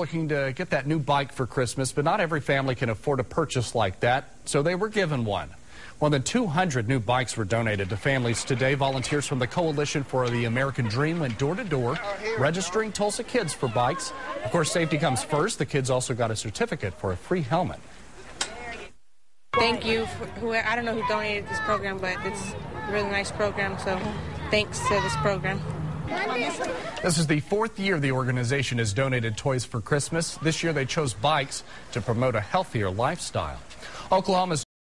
looking to get that new bike for Christmas, but not every family can afford a purchase like that, so they were given one. More than 200 new bikes were donated to families today. Volunteers from the Coalition for the American Dream went door to door, registering Tulsa kids for bikes. Of course, safety comes first. The kids also got a certificate for a free helmet. Thank you. I don't know who donated this program, but it's a really nice program, so thanks to this program. This is the fourth year the organization has donated toys for Christmas. This year they chose bikes to promote a healthier lifestyle. Oklahoma's